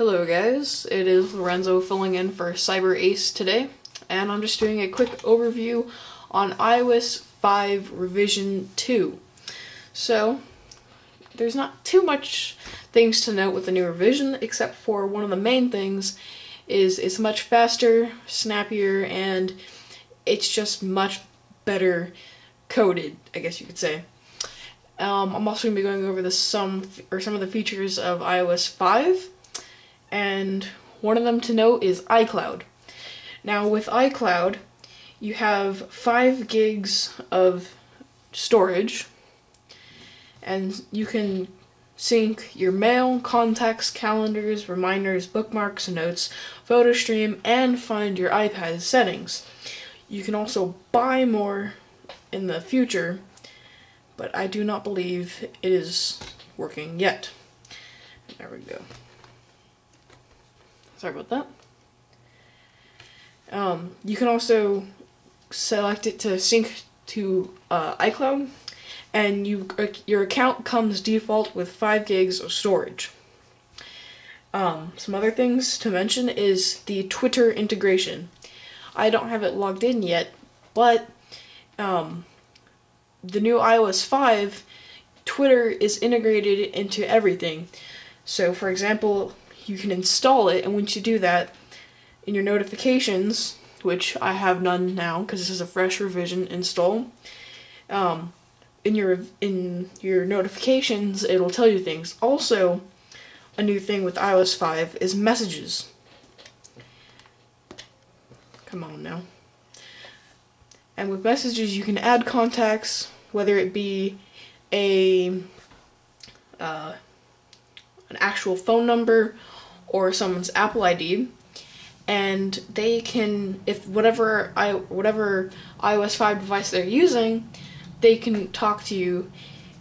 Hello guys, it is Lorenzo filling in for Cyber Ace today, and I'm just doing a quick overview on iOS 5 Revision 2. So, there's not too much things to note with the new revision, except for one of the main things is it's much faster, snappier, and it's just much better coded, I guess you could say. Um, I'm also going to be going over the some or some of the features of iOS 5 and one of them to note is iCloud. Now, with iCloud, you have 5 gigs of storage, and you can sync your mail, contacts, calendars, reminders, bookmarks, notes, photo stream, and find your iPad settings. You can also buy more in the future, but I do not believe it is working yet. There we go. Sorry about that. Um, you can also select it to sync to uh, iCloud, and you uh, your account comes default with 5 gigs of storage. Um, some other things to mention is the Twitter integration. I don't have it logged in yet, but um, the new iOS 5, Twitter is integrated into everything. So, for example, you can install it, and once you do that, in your notifications, which I have none now because this is a fresh revision install, um, in your in your notifications, it'll tell you things. Also, a new thing with iOS 5 is messages. Come on now. And with messages, you can add contacts, whether it be a uh, an actual phone number or someone's Apple ID, and they can, if whatever i whatever iOS 5 device they're using, they can talk to you,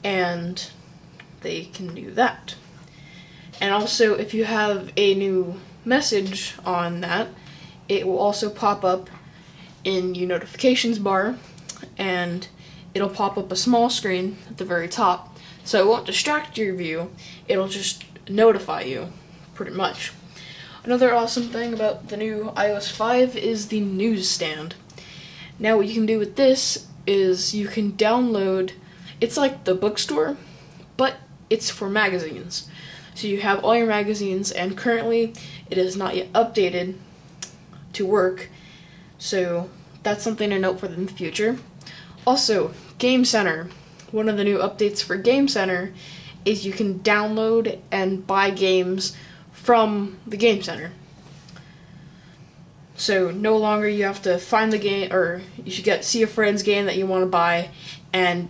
and they can do that. And also, if you have a new message on that, it will also pop up in your notifications bar, and it'll pop up a small screen at the very top. So it won't distract your view, it'll just notify you pretty much. Another awesome thing about the new iOS 5 is the newsstand. Now what you can do with this is you can download, it's like the bookstore, but it's for magazines. So you have all your magazines and currently it is not yet updated to work. So that's something to note for the future. Also, Game Center. One of the new updates for Game Center is you can download and buy games from the game center. So no longer you have to find the game, or you should get see a friend's game that you want to buy, and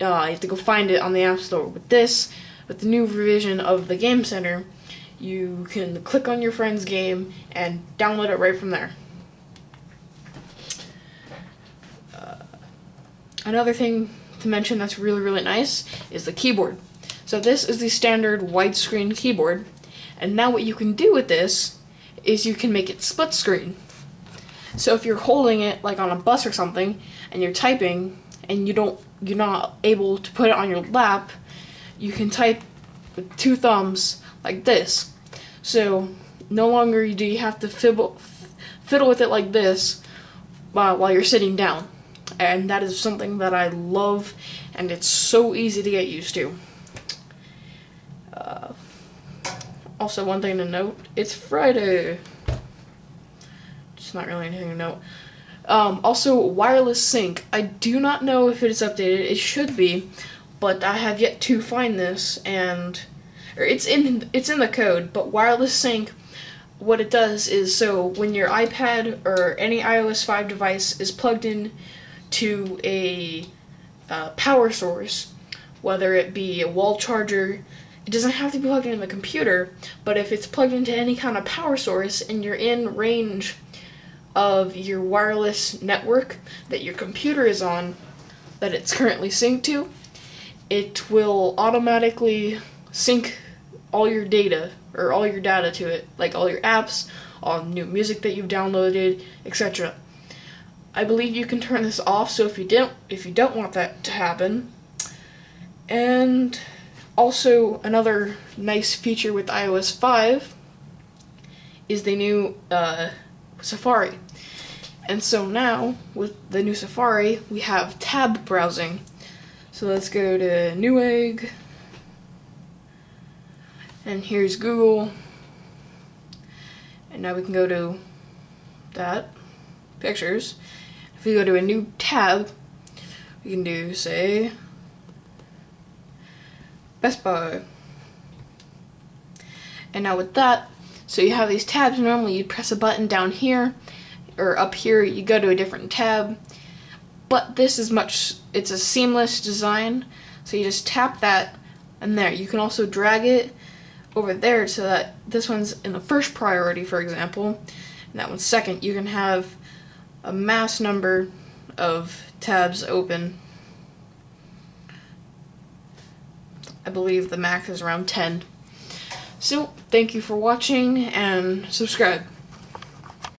uh, you have to go find it on the App Store. With this, with the new revision of the Game Center, you can click on your friend's game and download it right from there. Uh, another thing to mention that's really really nice is the keyboard. So this is the standard widescreen keyboard and now what you can do with this is you can make it split screen. So if you're holding it like on a bus or something and you're typing and you don't you're not able to put it on your lap, you can type with two thumbs like this. So no longer do you have to fiddle, fiddle with it like this while, while you're sitting down. And that is something that I love and it's so easy to get used to. Uh, also, one thing to note, it's Friday. Just not really anything to note. Um, also, wireless sync. I do not know if it is updated. It should be, but I have yet to find this, and it's in it's in the code. But wireless sync, what it does is so when your iPad or any iOS 5 device is plugged in to a uh, power source, whether it be a wall charger, it doesn't have to be plugged into the computer, but if it's plugged into any kind of power source and you're in range of your wireless network that your computer is on, that it's currently synced to, it will automatically sync all your data or all your data to it, like all your apps, all new music that you've downloaded, etc. I believe you can turn this off so if you don't if you don't want that to happen. And also, another nice feature with iOS 5 is the new uh, Safari. And so now, with the new Safari, we have tab browsing. So let's go to Newegg. And here's Google. And now we can go to that, pictures. If we go to a new tab, we can do, say, Best Buy. And now with that, so you have these tabs, normally you press a button down here, or up here, you go to a different tab. But this is much, it's a seamless design, so you just tap that, and there. You can also drag it over there so that this one's in the first priority, for example, and that one's second. You can have a mass number of tabs open. I believe the max is around 10. So, thank you for watching and subscribe.